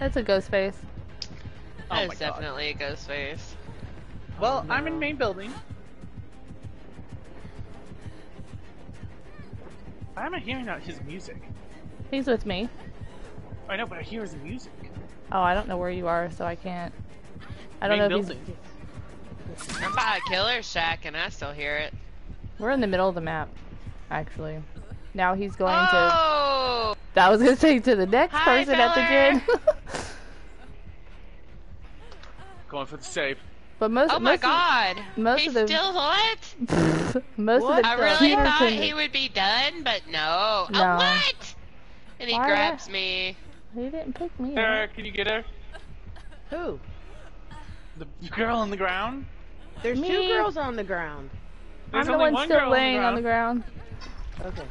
That's a ghost face. Oh That my is God. definitely a ghost face. Oh, well, I'm in main building. Why am I hearing out his music? He's with me. I know, but I hear his music. Oh, I don't know where you are, so I can't. I don't main know if he's. I'm by a killer shack and I still hear it. We're in the middle of the map, actually. Now he's going to. Oh! That was gonna say to the next Hi, person at the fella. Going for the save. but most. Oh my most god! most He's of the- still what? Most What? of the I really thought can- he would be done, but no. No. Oh, what? And he Why? grabs me. He didn't pick me. Sarah, up. can you get her? Who? The girl on the ground? There's Me. two girls on the ground. There's I'm the only one one still girl laying on the ground. ground. Okay.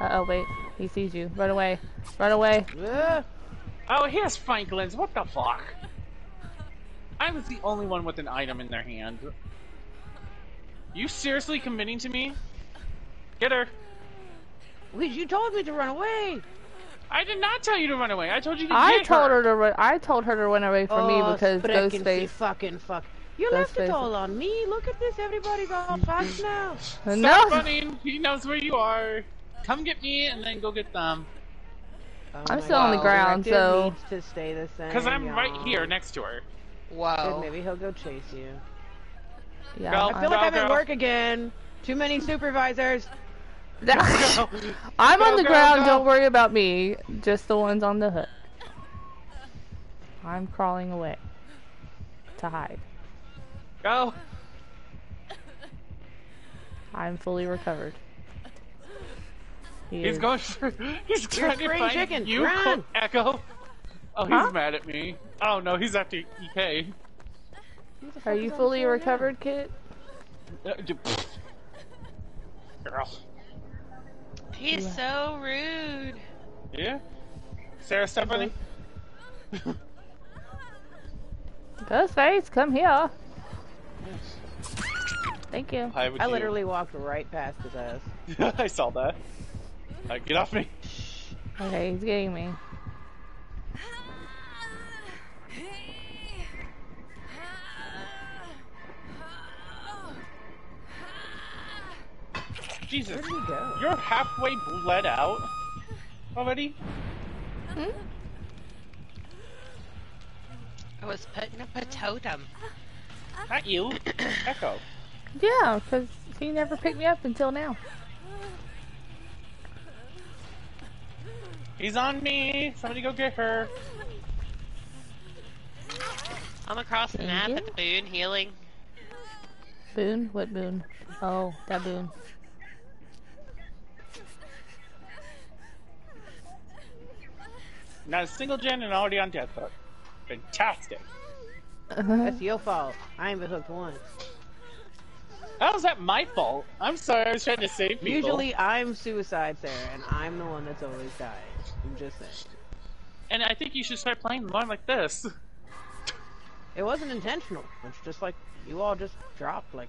Uh oh, wait. He sees you. Run away. Run away. Ugh. Oh, he has Franklin's. What the fuck? I was the only one with an item in their hand. You seriously committing to me? Get her. Wait, you told me to run away. I did not tell you to run away. I told you to I get told her. her to run. I told her to run away from me Oh, because sprechen Sie Ghostface. fucking fuck. You Ghostface. left it all on me. Look at this. Everybody's all mm-hmm. fucked now. Stop No. running. He knows where you are. Come get me and then go get them. Oh I'm my still on the ground, Directive so- needs to stay the same. Because I'm right y'all. here next to her. Good, Whoa. maybe he'll go chase you. Yeah. Go. I feel Go, like I'm at work again. Too many supervisors. I'm, I'm on the go, ground. go. Don't worry about me. Just the ones on the hook. I'm crawling away to hide. Go. I'm fully recovered. He He's is- going for. He's trying to spring find chicken. you, Run. Echo. Oh, he's Huh? mad at me. Oh no, he's after EK. Are you fully recovered, kid? Uh, d- pfft. Girl. He's so rude. Yeah. Sarah, step on Ghostface, come here. Thank you. Hi, with I you. literally walked right past his ass. I saw that. Uh, get off me. Okay, he's getting me. Jesus. Where did he go? You're halfway bled out already? I was putting up a totem. Not you. Echo. Yeah, because he never picked me up until now. He's on me. Somebody go get her. I'm across the map at the boon healing. Boone? What Boone? Oh, that Boone. Not a single gen and already on death hook. Fantastic. That's your fault. I ain't been hooked once. How is that my fault? I'm sorry, I was trying to save people. Usually I'm suicide Sarah, and I'm the one that's always dying. I'm just saying. And I think you should start playing more like this. It wasn't intentional. It's just like you all just dropped. Like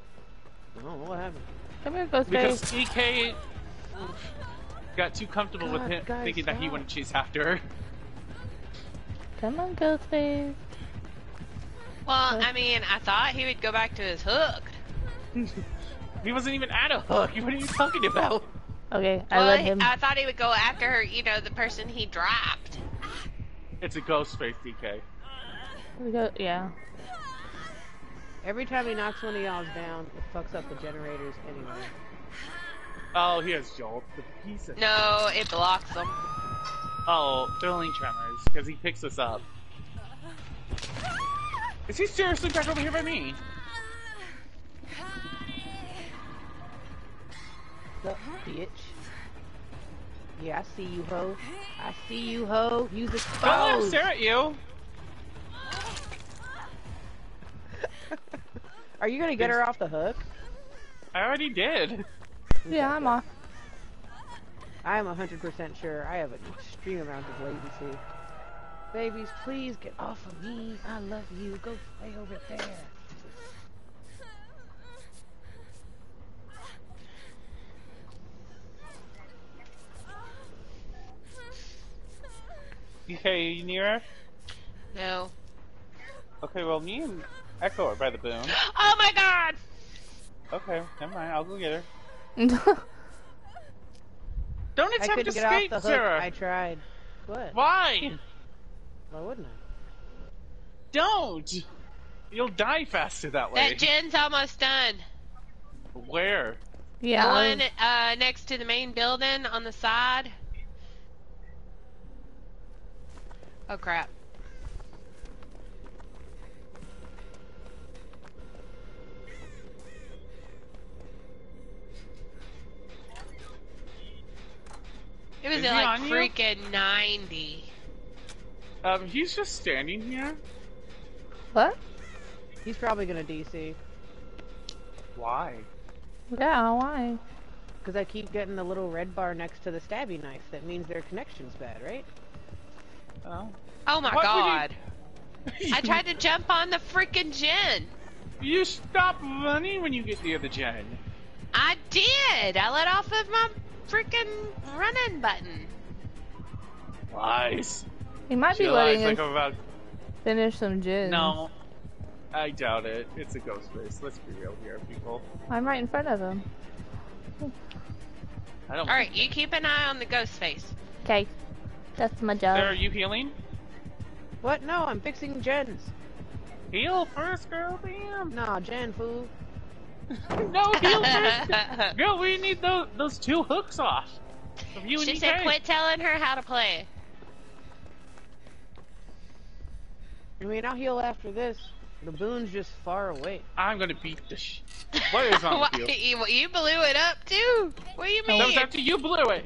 I don't know what happened. Come here, Ghostface. Because EK got too comfortable with him guys, thinking that he wouldn't chase after her. Come on, Ghostface. Well, I mean, I thought he would go back to his hook. He wasn't even at a hook. What are you talking about? Okay, I Well, let him. I thought he would go after her, you know, the person he dropped. It's a ghost face, DK. We go, yeah. Every time he knocks one of y'all's down, it fucks up the generators anyway. Oh, he has Jolt. The piece of... No, it blocks them. Oh, feeling tremors, because he picks us up. Is he seriously back over here by me? Sup, bitch? Yeah, I see you, ho. I see you, ho. Use Don't let him exposed. stare at you! Are you gonna get her off the hook? I already did. Yeah, I'm off. I am 100% sure I have an extreme amount of latency. Babies, please get off of me. I love you. Go stay over there. Okay, you near her? No. Okay, well, me and Echo are by the boon. Oh my god! Okay, never mind. I'll go get her. Don't attempt to get off escape, the hook. Sarah. I tried. What? Why? Why wouldn't I? Don't. You'll die faster that way. That gen's almost done. Where? The yeah. one uh, next to the main building on the side. Oh crap. It was Is at like on you? freaking 90. Um, he's just standing here. What? He's probably gonna DC. Why? Yeah, why? Because I keep getting the little red bar next to the stabby knife. That means their connection's bad, right? Oh. Oh my What god. he- I tried to jump on the freaking gen. You stop running when you get near the gen. I did. I let off of my freaking running button. Lies. He might She be letting like us I'm about. finish some gin. No. I doubt it. It's a ghost face. Let's be real here, people. I'm right in front of him. I don't. Alright, you keep an eye on the ghost face. Okay. That's my job. Sarah, are you healing? What? No, I'm fixing gens. Heal first, girl. Damn. Nah, gen fool. no, heal first. Girl, we need those those two hooks off. Of you and she said quit telling her how to play. I mean, I'll heal after this. The boon's just far away. I'm gonna beat the sh. What is wrong Why, with you? you? You blew it up too? What do you That was after you blew it.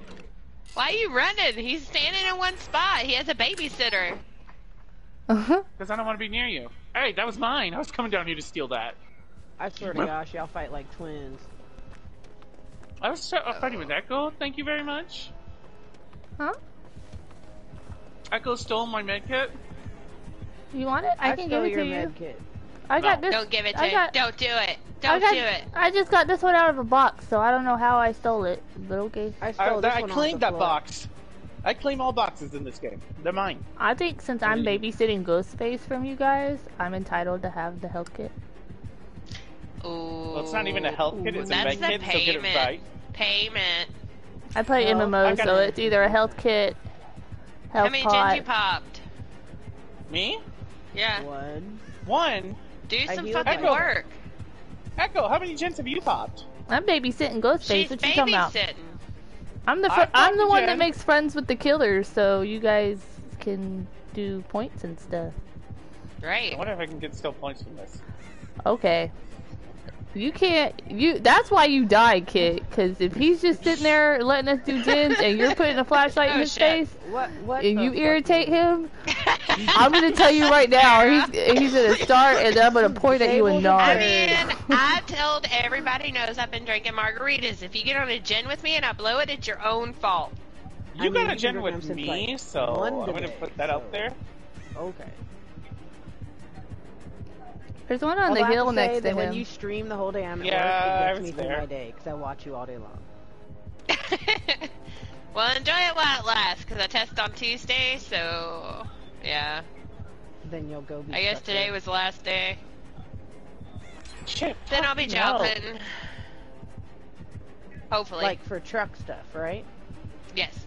Why are you running? He's standing in one spot. He has a babysitter. Uh-huh. Because I don't want to be near you. Hey, that was mine. I was coming down here to steal that. I swear to gosh, y'all fight like twins. I was uh, fighting with Echo. Thank you very much. huh? Echo stole my medkit. You want it? I, can give it to you. med kit. I got this. Don't give it to I got, Don't do it. Don't got, do it. I just got this one out of a box, so I don't know how I stole it. But okay. I I, stole this I one off claimed the that floor. box. I claim all boxes in this game. They're mine. I think since I'm Mm. babysitting Ghostface from you guys, I'm entitled to have the health kit. Ooh. Well, it's not even a health kit. It's a That's med the kit. So get it payment. right. Payment. I play Well, MMO, I got so it's either a health kit, health How many pot. gens you popped? Me? Yeah. One. One. Do some fucking myself. work. Echo, how many gens have you popped? I'm babysitting Ghostface. She's What you talking about? I'm the I fr- I'm the a one that makes friends with the killers, so you guys can do points and stuff. Right. I Right. wonder if I can get still points from this. Okay. You can't. You. That's why you died, kid. Because if he's just sitting there letting us do gens, and you're putting a flashlight in Oh, his shit. face, What? What? and you irritate is- him, I'm gonna tell you right now, he's he's gonna start, and then I'm gonna point at you and Disabled nod. I mean, I told everybody knows I've been drinking margaritas. If you get on a gin with me and I blow it, it's your own fault. You I mean, got a you've gen with me, like, so one I'm gonna put that out there. Okay. There's one on Although the I have hill to say next to that him. when you stream the whole day I'm at Yeah, I work, it gets me through there. my day because I watch you all day long. well, enjoy it while it lasts, because I test on Tuesday, so yeah. Then you'll go. Be I guess today there. was the last day. Shit. Then I'll be fucking hell. jumping. Hopefully. like for truck stuff, right? yes.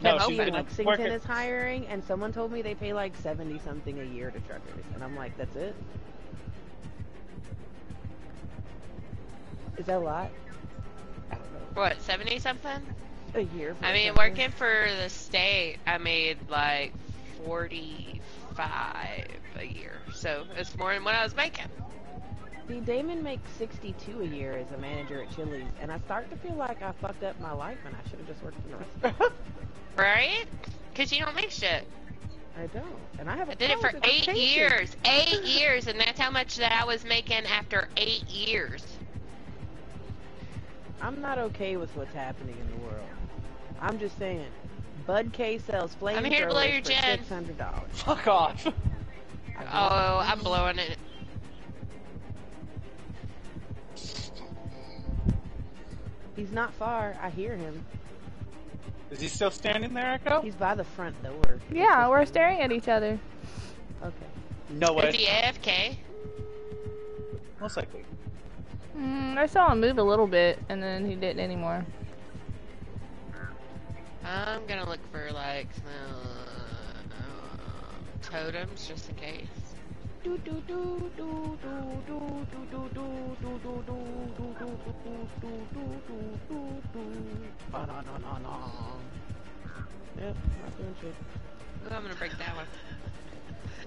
No, Then she's hopefully. gonna Lexington work it. is hiring, and someone told me they pay like seventy something a year to truckers, and I'm like, that's it. Is that a lot? I don't know. What, 70 something? A year. For I a mean, trucker? working for the state, I made like 45 a year. So it's more than what I was making. See, Damon makes 62 a year as a manager at Chili's, and I start to feel like I fucked up my life and I should have just worked in the restaurant. Right? Because you don't make shit. I don't. And I have a I did it for eight years. Eight years, and that's how much that I was making after eight years. I'm not okay with what's happening in the world. I'm just saying, Bud K sells flamethrowers I'm here to blow your for gen. $600. Fuck off. Oh, I'm blowing it. He's not far. I hear him. Is he still standing there, Echo? He's by the front door. Yeah, we're staring at each other. Okay. No way. Is way. he AFK? Most likely. Mm, I saw him move a little bit, and then he didn't anymore. I'm gonna look for like uh, uh, totems just in case. Do do do do do do do do do do do do do do do do do do do. Ba na na na na. Yep, not doing shit. Ooh, I'm gonna break that one.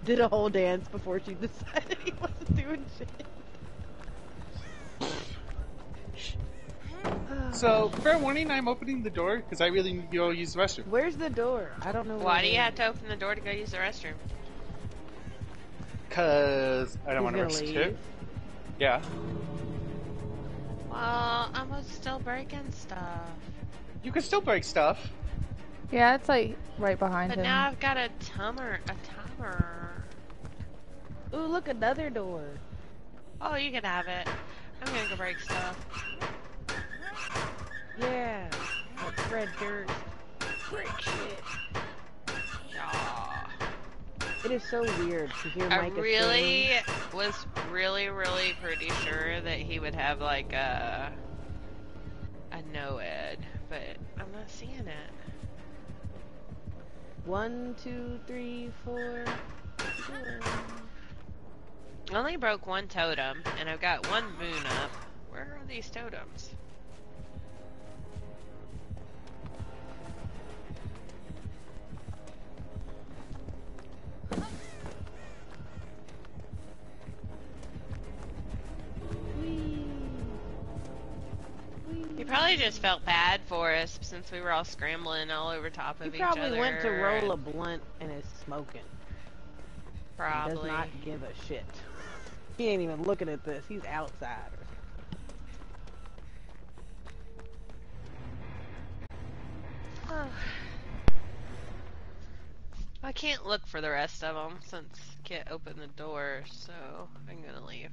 Did a whole dance before she decided he wasn't doing shit. So, fair warning, I'm opening the door because I really need to go use the restroom. Where's the door? I don't know. Why where do you have to open the door to go use the restroom? Because I don't want to gonna risk leave. it. Yeah. Well, I was still breaking stuff. You can still break stuff. Yeah, it's like right behind But him. now I've got a timer. A timer. Ooh, look, another door. Oh, you can have it. I'm gonna go break stuff. Yeah. Like Fred Durst. Break shit. Aw. It is so weird to hear I Micah really sing. was really, really pretty sure that he would have like a a no-ed, but I'm not seeing it. One, two, three, four. I only broke one totem, and I've got one boon up. Where are these totems? Just felt bad for us since we were all scrambling all over top He of each other. probably went to roll a blunt and is smoking. He Probably. does not give a shit. He ain't even looking at this. He's outside. I can't look for the rest of them since Kit opened the door, so I'm gonna leave.